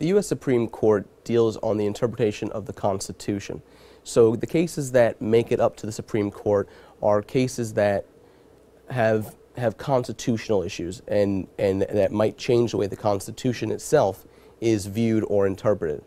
The U.S. Supreme Court deals on the interpretation of the Constitution. So the cases that make it up to the Supreme Court are cases that have have constitutional issues and, and that might change the way the Constitution itself is viewed or interpreted.